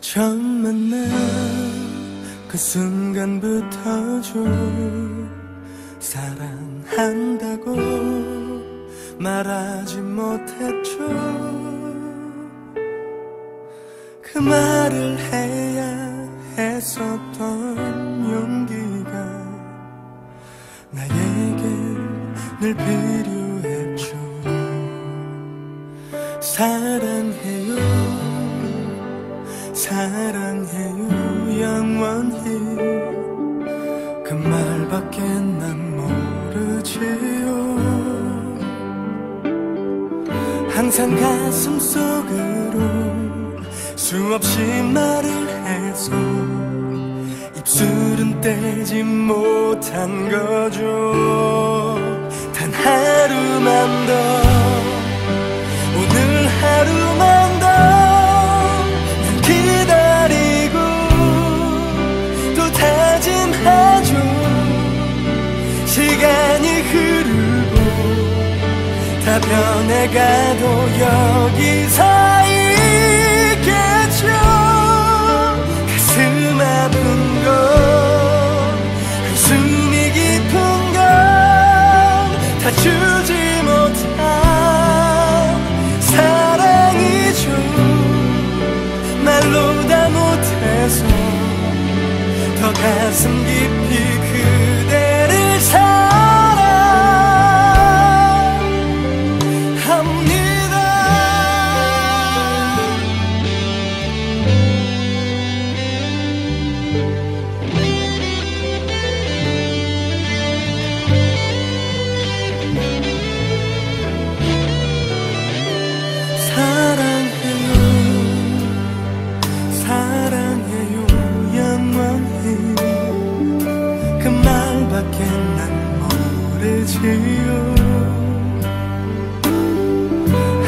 처음 만난 그 순간부터 좀 사랑한다고 말하지 못했죠. 그 말을 해야 했었던 용기가 나에게 늘 필요했죠. 사랑해요 사랑해요 영원히 그 말밖에 난 모르지요. 항상 가슴 속으로 수없이 말을 해서 입술은 떼지 못한 거죠. 단 하루만 더 다 변해가도 여기서 있겠죠. 가슴 아픈 건 한숨이 깊은 건다 주지 못한 사랑이죠. 말로 다 못해서 더 가슴 깊이 지요.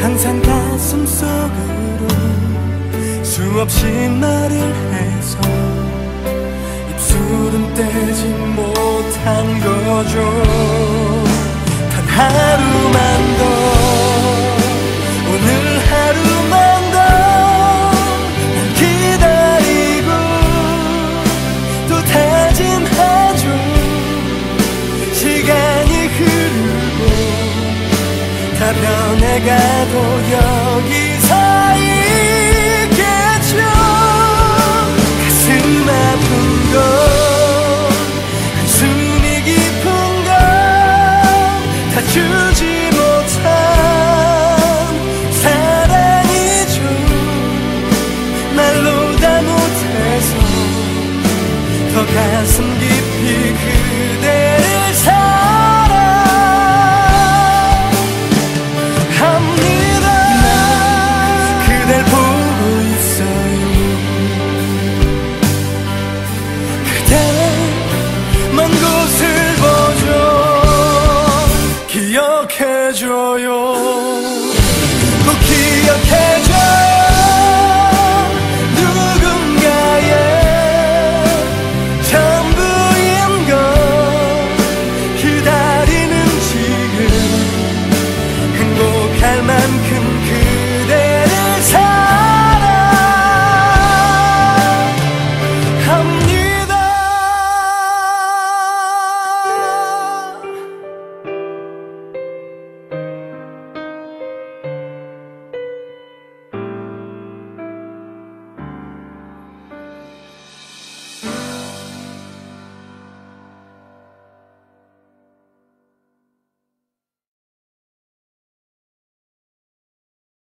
항상 가슴 속으로 수없이 말을 해서 입술은 떼지 못한 거죠. 단 가면 내가도 여기 서